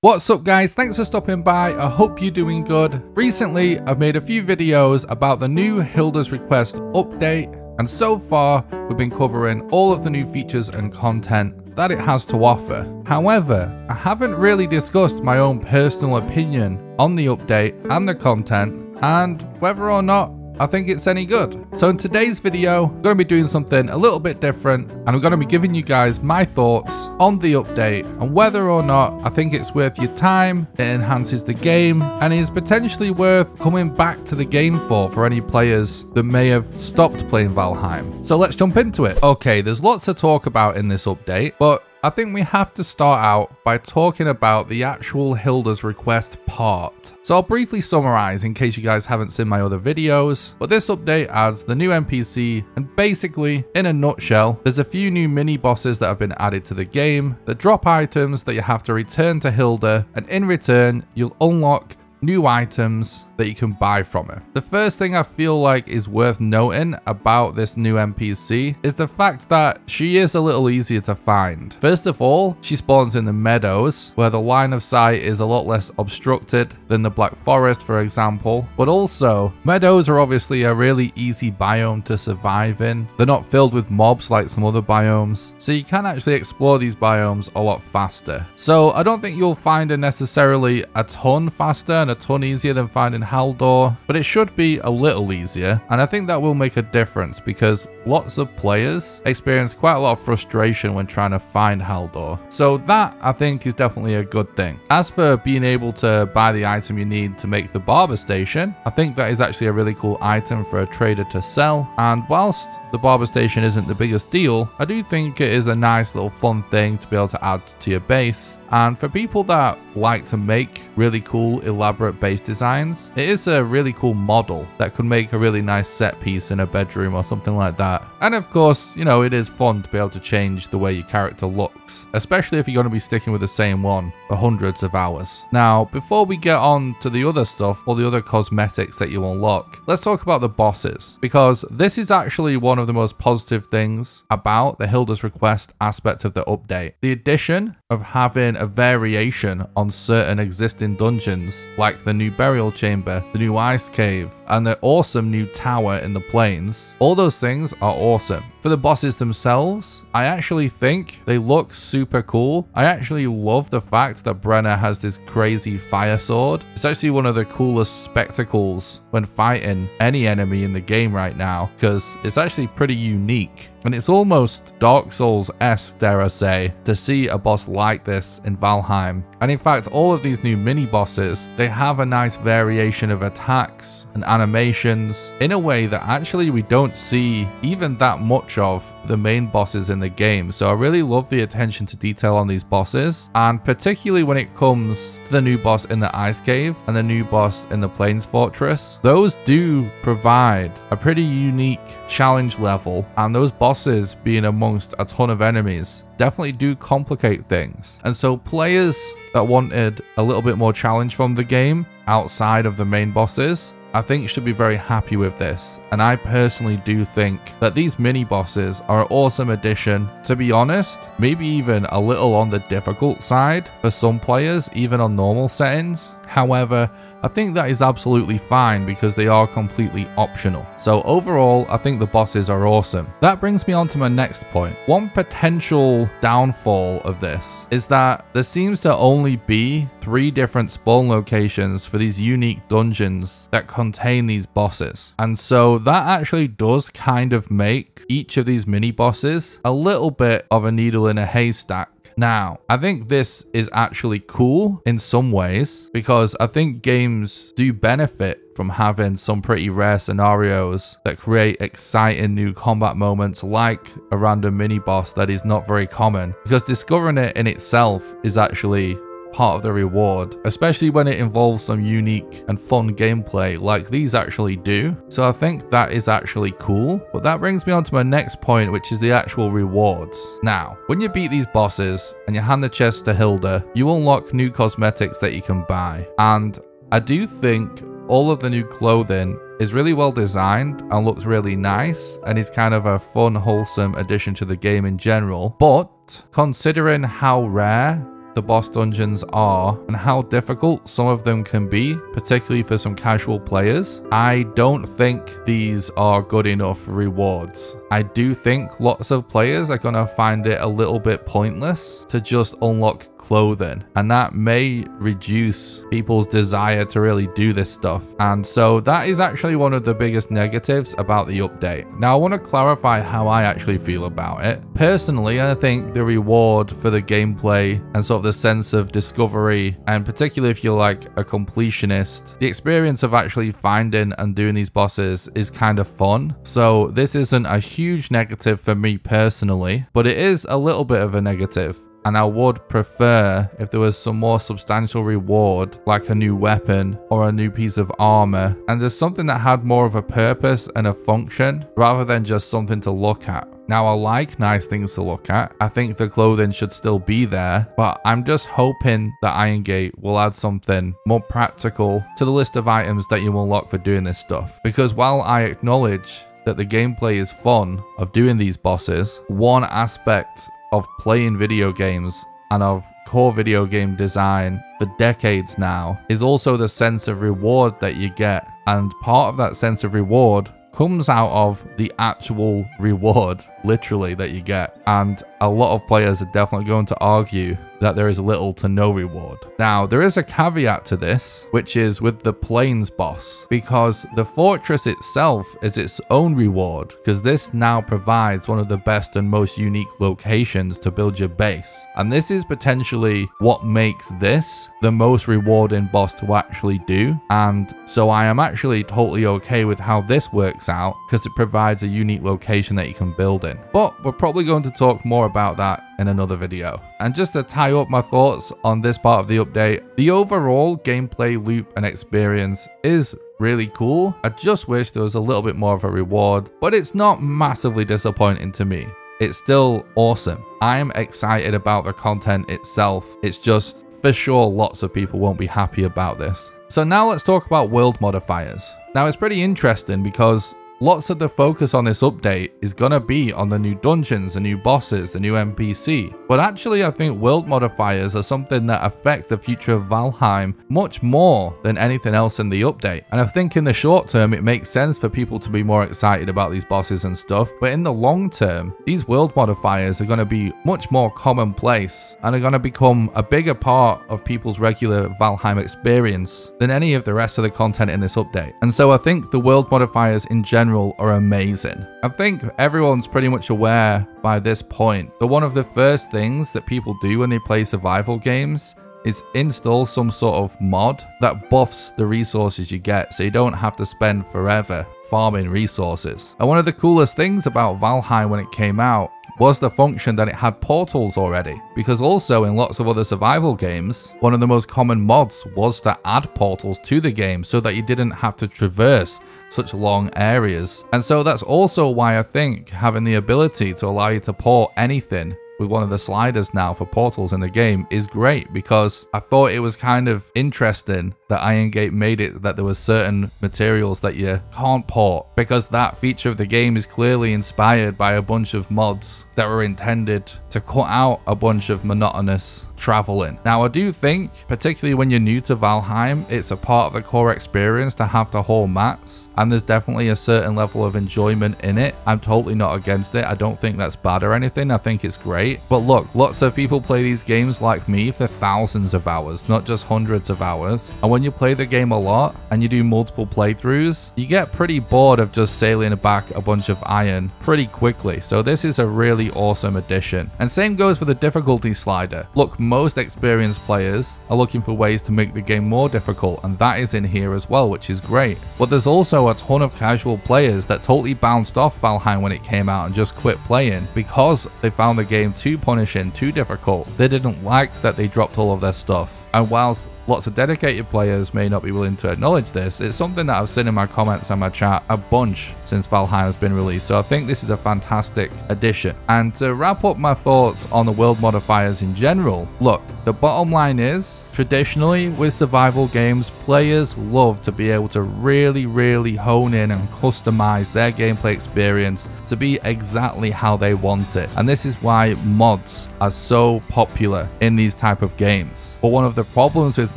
What's up guys, thanks for stopping by, I hope you're doing good. Recently, I've made a few videos about the new Hildir's Request update, and so far, we've been covering all of the new features and content that it has to offer. However, I haven't really discussed my own personal opinion on the update and the content, and whether or not I think it's any good. So in today's video, I'm going to be doing something a little bit different and I'm going to be giving you guys my thoughts on the update and whether or not I think it's worth your time, it enhances the game and is potentially worth coming back to the game for for any players that may have stopped playing Valheim. So let's jump into it. Okay, there's lots to talk about in this update, but I think we have to start out by talking about the actual Hildir's request part. So I'll briefly summarize in case you guys haven't seen my other videos, but this update adds the new NPC and basically, in a nutshell, there's a few new mini bosses that have been added to the game that drop items that you have to return to Hildir and in return you'll unlock new items that you can buy from her. The first thing I feel like is worth noting about this new NPC is the fact that she is a little easier to find. First of all, she spawns in the meadows where the line of sight is a lot less obstructed than the Black Forest for example, but also meadows are obviously a really easy biome to survive in. They're not filled with mobs like some other biomes, so you can actually explore these biomes a lot faster. So I don't think you'll find it necessarily a ton faster and a ton easier than finding Haldor, but it should be a little easier, and I think that will make a difference because lots of players experience quite a lot of frustration when trying to find Haldor. So that, I think, is definitely a good thing. As for being able to buy the item you need to make the barber station, I think that is actually a really cool item for a trader to sell, and whilst the barber station isn't the biggest deal, I do think it is a nice little fun thing to be able to add to your base, and for people that like to make really cool, elaborate base designs, it is a really cool model that could make a really nice set piece in a bedroom or something like that. And of course, you know, it is fun to be able to change the way your character looks, especially if you're going to be sticking with the same one for hundreds of hours. Now, before we get on to the other stuff or the other cosmetics that you unlock, let's talk about the bosses, because this is actually one of the most positive things about the Hildir's Request aspect of the update. The addition of having a variation on certain existing dungeons, like the new burial chamber, the new ice cave, and the awesome new tower in the plains. All those things are awesome. For the bosses themselves, I actually think they look super cool. I actually love the fact that Brenna has this crazy fire sword. It's actually one of the coolest spectacles when fighting any enemy in the game right now because it's actually pretty unique. And it's almost Dark Souls-esque, dare I say, to see a boss like this in Valheim. And in fact, all of these new mini-bosses, they have a nice variation of attacks and animations in a way that actually we don't see even that much of the main bosses in the game. So I really love the attention to detail on these bosses. And particularly when it comes to the new boss in the Ice Cave and the new boss in the Plains Fortress, those do provide a pretty unique challenge level. And those bosses being amongst a ton of enemies definitely do complicate things. And so players that wanted a little bit more challenge from the game outside of the main bosses I think should be very happy with this, and I personally do think that these mini bosses are an awesome addition. To be honest, maybe even a little on the difficult side for some players, even on normal settings. However, I think that is absolutely fine because they are completely optional. So overall, I think the bosses are awesome. That brings me on to my next point. One potential downfall of this is that there seems to only be three different spawn locations for these unique dungeons that contain these bosses. And so that actually does kind of make each of these mini bosses a little bit of a needle in a haystack now, I think this is actually cool in some ways because I think games do benefit from having some pretty rare scenarios that create exciting new combat moments like a random mini boss that is not very common because discovering it in itself is actually part of the reward, especially when it involves some unique and fun gameplay like these actually do. So I think that is actually cool. But that brings me on to my next point, which is the actual rewards. Now, when you beat these bosses and you hand the chest to Hildir, you unlock new cosmetics that you can buy. And I do think all of the new clothing is really well designed and looks really nice and is kind of a fun, wholesome addition to the game in general. But considering how rare the boss dungeons are and how difficult some of them can be, particularly for some casual players, I don't think these are good enough rewards. I do think lots of players are going to find it a little bit pointless to just unlock clothing and that may reduce people's desire to really do this stuff. And so that is actually one of the biggest negatives about the update. Now i want to clarify how i actually feel about it. Personally i think the reward for the gameplay and sort of the sense of discovery and particularly if you're like a completionist the experience of actually finding and doing these bosses is kind of fun. So this isn't a huge negative for me personally but it is a little bit of a negative and I would prefer if there was some more substantial reward like a new weapon or a new piece of armor and just something that had more of a purpose and a function rather than just something to look at. Now I like nice things to look at. I think the clothing should still be there, but I'm just hoping that Iron Gate will add something more practical to the list of items that you unlock for doing this stuff. Because while I acknowledge that the gameplay is fun of doing these bosses, one aspect of playing video games and of core video game design for decades now is also the sense of reward that you get. And part of that sense of reward comes out of the actual reward, literally, that you get. And a lot of players are definitely going to argue that there is little to no reward. Now, there is a caveat to this, which is with the Plains boss, because the fortress itself is its own reward, because this now provides one of the best and most unique locations to build your base. And this is potentially what makes this the most rewarding boss to actually do. And so I am actually totally okay with how this works out, because it provides a unique location that you can build in. But we're probably going to talk more about that in another video. And just to tie up my thoughts on this part of the update, the overall gameplay loop and experience is really cool. I just wish there was a little bit more of a reward, but it's not massively disappointing to me. It's still awesome. I'm excited about the content itself. It's just, for sure, lots of people won't be happy about this. So now let's talk about world modifiers. Now it's pretty interesting because Lots of the focus on this update is gonna be on the new dungeons, the new bosses, the new NPC. But actually I think world modifiers are something that affect the future of Valheim much more than anything else in the update. And I think in the short term it makes sense for people to be more excited about these bosses and stuff. But in the long term, these world modifiers are gonna be much more commonplace and are gonna become a bigger part of people's regular Valheim experience than any of the rest of the content in this update. And so I think the world modifiers in general general are amazing. I think everyone's pretty much aware by this point that one of the first things that people do when they play survival games is install some sort of mod that buffs the resources you get so you don't have to spend forever farming resources. And one of the coolest things about Valheim when it came out was the function that it had portals already. Because also in lots of other survival games, one of the most common mods was to add portals to the game so that you didn't have to traverse such long areas. And so that's also why I think having the ability to allow you to port anything with one of the sliders now for portals in the game is great because I thought it was kind of interesting that Iron Gate made it that there were certain materials that you can't port because that feature of the game is clearly inspired by a bunch of mods that were intended to cut out a bunch of monotonous traveling. Now I do think, particularly when you're new to Valheim, it's a part of the core experience to have to haul mats and there's definitely a certain level of enjoyment in it. I'm totally not against it. I don't think that's bad or anything. I think it's great. But look, lots of people play these games like me for thousands of hours, not just hundreds of hours. And when when you play the game a lot and you do multiple playthroughs, you get pretty bored of just sailing back a bunch of iron pretty quickly. So this is a really awesome addition. And same goes for the difficulty slider. Look, most experienced players are looking for ways to make the game more difficult and that is in here as well, which is great. But there's also a ton of casual players that totally bounced off Valheim when it came out and just quit playing because they found the game too punishing, too difficult. They didn't like that they dropped all of their stuff. And whilst lots of dedicated players may not be willing to acknowledge this, it's something that I've seen in my comments and my chat a bunch since Valheim has been released. So I think this is a fantastic addition. And to wrap up my thoughts on the world modifiers in general, look, the bottom line is Traditionally, with survival games, players love to be able to really, really hone in and customize their gameplay experience to be exactly how they want it. And this is why mods are so popular in these type of games. But one of the problems with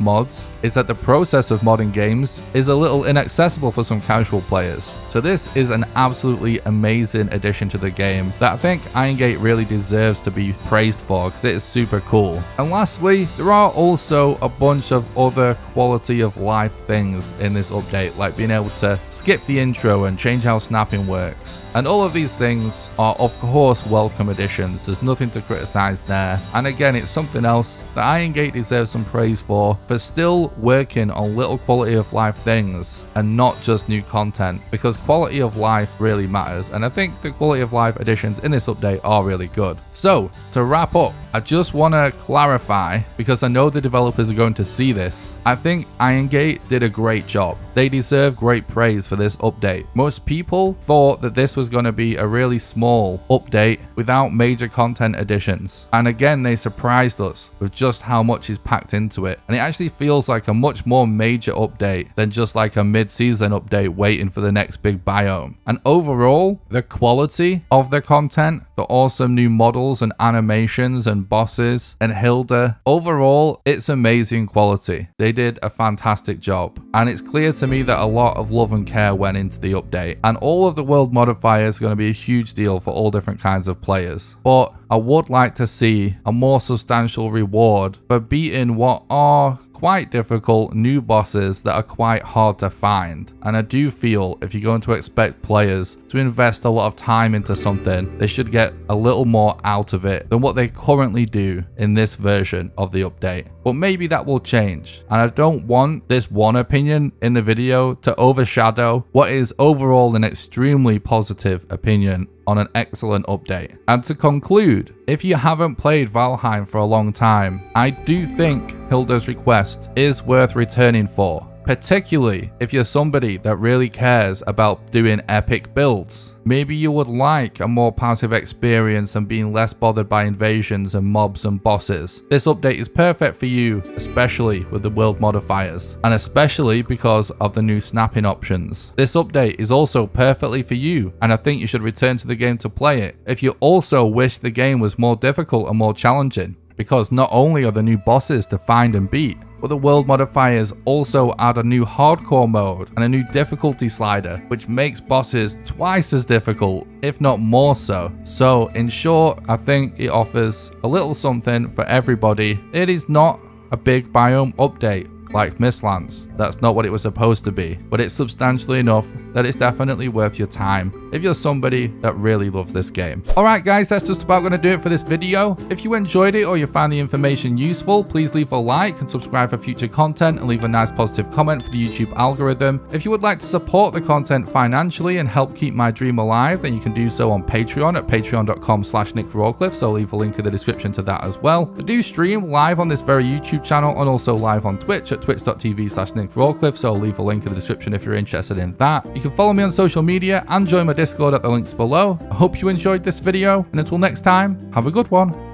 mods is that the process of modding games is a little inaccessible for some casual players. So this is an absolutely amazing addition to the game that I think Iron Gate really deserves to be praised for because it is super cool. And lastly, there are also a bunch of other quality of life things in this update, like being able to skip the intro and change how snapping works. And all of these things are of course welcome additions, there's nothing to criticize there. And again, it's something else that Iron Gate deserves some praise for, for still working on little quality of life things and not just new content, because quality of life really matters. And I think the quality of life additions in this update are really good. So to wrap up, I just want to clarify, because I know the developers are going to see this, I think Iron Gate did a great job. They deserve great praise for this update. Most people thought that this was going to be a really small update without major content additions. And again, they surprised us with just how much is packed into it. And it actually feels like a much more major update than just like a mid-season update waiting for the next big biome. And overall, the quality of the content, the awesome new models and animations and bosses and Hildir, overall, it's amazing quality. They did a fantastic job. And it's clear to me that a lot of love and care went into the update. And all of the world modifiers are going to be a huge deal for all different kinds of players. But I would like to see a more substantial reward for beating what are quite difficult new bosses that are quite hard to find. And I do feel if you're going to expect players to invest a lot of time into something, they should get a little more out of it than what they currently do in this version of the update. But maybe that will change. And I don't want this one opinion in the video to overshadow what is overall an extremely positive opinion on an excellent update. And to conclude, if you haven't played Valheim for a long time, I do think Hildir's request is worth returning for particularly if you're somebody that really cares about doing epic builds. Maybe you would like a more passive experience and being less bothered by invasions and mobs and bosses. This update is perfect for you, especially with the world modifiers, and especially because of the new snapping options. This update is also perfectly for you, and I think you should return to the game to play it. If you also wish the game was more difficult and more challenging, because not only are the new bosses to find and beat, but the world modifiers also add a new hardcore mode and a new difficulty slider, which makes bosses twice as difficult, if not more so. So in short, I think it offers a little something for everybody. It is not a big biome update, like Mistlands. That's not what it was supposed to be, but it's substantially enough that it's definitely worth your time if you're somebody that really loves this game. Alright guys, that's just about going to do it for this video. If you enjoyed it or you found the information useful, please leave a like and subscribe for future content and leave a nice positive comment for the YouTube algorithm. If you would like to support the content financially and help keep my dream alive, then you can do so on Patreon at patreon.com slash Nick Rawcliffe, so I'll leave a link in the description to that as well. I do stream live on this very YouTube channel and also live on Twitch at twitch.tv slash Nick Rawcliffe, so I'll leave a link in the description if you're interested in that. You can follow me on social media and join my Discord at the links below. I hope you enjoyed this video, and until next time, have a good one.